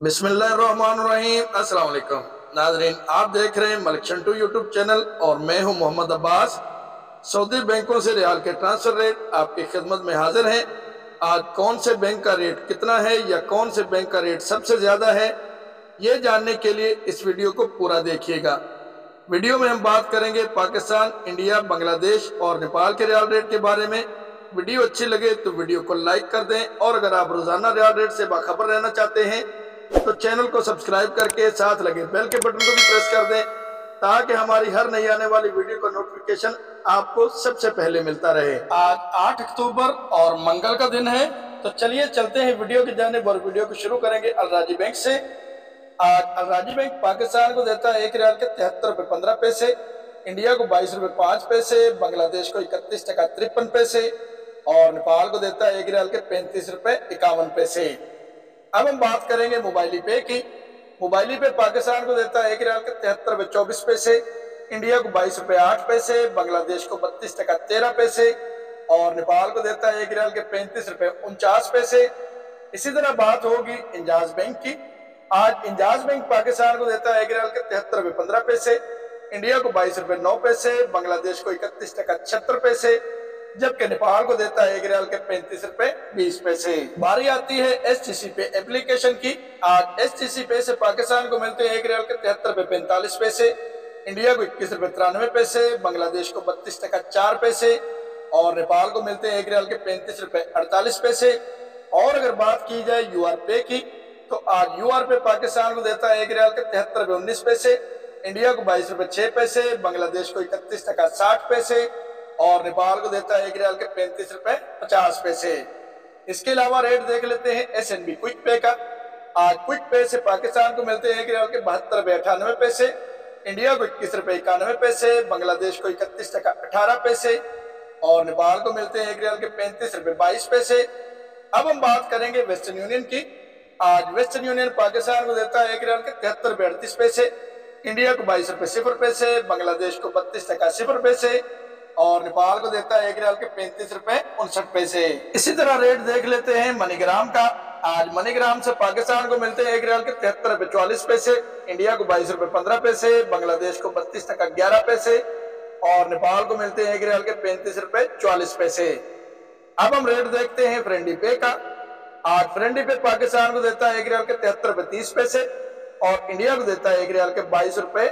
अस्सलाम नाजरीन, आप देख रहे हैं मलिक चंटू यूट्यूब चैनल और मैं हूँ मोहम्मद अब्बास। सऊदी बैंकों से रियाल के ट्रांसफ़र रेट आपकी खिदमत में हाजिर हैं। आज कौन से बैंक का रेट कितना है या कौन से बैंक का रेट सबसे ज़्यादा है, ये जानने के लिए इस वीडियो को पूरा देखिएगा। वीडियो में हम बात करेंगे पाकिस्तान, इंडिया, बांग्लादेश और नेपाल के रियाल रेट के बारे में। वीडियो अच्छी लगे तो वीडियो को लाइक कर दें और अगर आप रोज़ाना रियाल रेट से बाखबर रहना चाहते हैं तो चैनल को सब्सक्राइब करके साथ लगे बेल के बटन को भी प्रेस कर दें, ताकि हमारी हर नई आने वाली वीडियो का नोटिफिकेशन आपको सबसे पहले मिलता रहे। आज 8 अक्टूबर और मंगल का दिन है तो चलिए चलते हैं वीडियो की जाने और वीडियो को शुरू करेंगे अलराजी बैंक से। आज अलराजी बैंक पाकिस्तान को देता है एक रियाल के तिहत्तर रुपए पंद्रह पैसे, इंडिया को बाईस रुपए पाँच पैसे, बांग्लादेश को इकतीस टका तिरपन पैसे, और नेपाल को देता है एक रियाल के पैंतीस रुपए इक्यावन पैसे। अब हम बात करेंगे मोबाइली पे की। मोबाइली पे पाकिस्तान को देता है एक रियाल के तिहत्तर रुपए चौबीस पैसे, इंडिया को बाईस रुपए आठ पैसे, बांग्लादेश को बत्तीस टका तेरह पैसे, और नेपाल को देता है एक रियाल के पैंतीस रुपए उनचास पैसे। इसी तरह बात होगी इंजाज बैंक की। आज इंजाज बैंक पाकिस्तान को देता है एक रियाल के तिहत्तर रुपए पंद्रह पैसे, इंडिया को बाईस रुपए नौ पैसे, बांग्लादेश को इकतीस टका छहत्तर पैसे जबकि नेपाल को देता है एक रियाल के पैंतीस रूपए बीस पैसे। बारी आती है एस टी सी पे एप्लीकेशन की। आज एस टी सी पे से पाकिस्तान को मिलते हैं एक रियाल के तिहत्तर रुपए पैंतालीस पैसे, इंडिया को इक्कीस रुपए तिरानवे पैसे, बांग्लादेश को बत्तीस टका चार पैसे, और नेपाल को मिलते हैं एक रियाल के पैंतीस रुपए अड़तालीस पैसे। और अगर बात की जाए यू आर पे की तो आज यू आर पे पाकिस्तान को देता है एक रियाल के तिहत्तर रूपए उन्नीस पैसे, इंडिया को बाईस रुपए छह पैसे, बांग्लादेश को इकतीस टका साठ पैसे और नेपाल को देता है एक रियाल के पैंतीस रुपए, पचास पैसे। इसके अलावा रेट देख लेते हैं एस एन बी क्विक पे का। आज क्विक पे से पाकिस्तान को मिलते हैं एक रियाल के बहत्तर रुपए, अठानवे पैसे। इंडिया को इक्कीस रुपए, इक्यानवे पैसे। बांग्लादेश को इकतीस टका, अठारह पैसे। और नेपाल को मिलते हैं एक रियाल के पैंतीस रुपए, बाईस पैसे। अब हम बात करेंगे वेस्टर्न यूनियन की। आज वेस्टर्न यूनियन पाकिस्तान को देता है एक रियाल के तिहत्तर रुपए, अड़तीस पैसे। इंडिया को बाईस रुपए, सिफर पैसे। बांग्लादेश को बत्तीस टका, सिफर पैसे। और नेपाल को देता है एक रियाल के पैंतीस रुपए उनसठ पैसे। इसी तरह रेट देख लेते हैं मनीग्राम का। आज मनीग्राम से पाकिस्तान को मिलते हैं एक रियाल के तिहत्तर रुपए चौवालीस पैसे, इंडिया को बाईस रुपए पंद्रह पैसे, बांग्लादेश को बत्तीस टका ग्यारह पैसे, और नेपाल को मिलते हैं एक रियाल के पैंतीस रुपए चौवालीस पैसे। अब हम रेट देखते हैं फ्रेंडी पे का। आज फ्रेंडी पे पाकिस्तान को देता है एक रियाल के तिहत्तर रुपए तीस पैसे, और इंडिया को देता है एक रियाल के बाईस रुपए